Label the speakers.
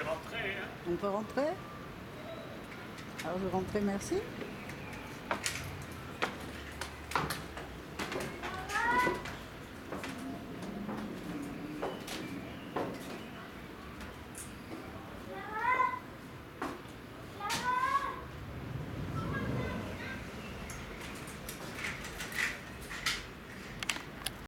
Speaker 1: Hein. On peut rentrer? Alors je rentre, merci.